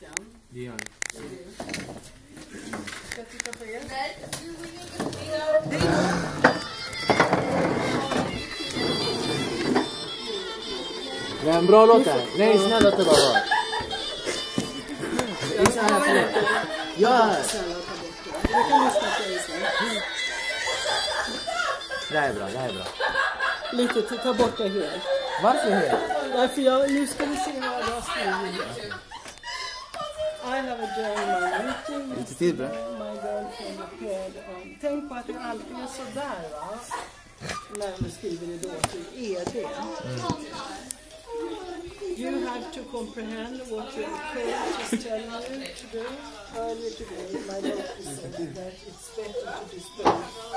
Dion. Ska jag titta på er? Det är en bra låt där. Nej, snälla ta bara. Förlåt. Ja! Det. Du kan lyssna på sen. Det här är bra, det här är bra. Lite, ta- bort det helt. Varför helt? Därför jag, nu ska vi se vad jag har skrivit. I have a journal meeting Lite till bra. my girlfriend appeared on. Tänk på att det alltid är sådär va. När vi skriver i dåtid. ED. Mm. You have to comprehend what your coach is telling you to do. Earlier today, my doctor said that it's better to dispose of the tools.